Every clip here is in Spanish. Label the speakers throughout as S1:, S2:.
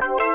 S1: Thank you.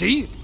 S1: Sí,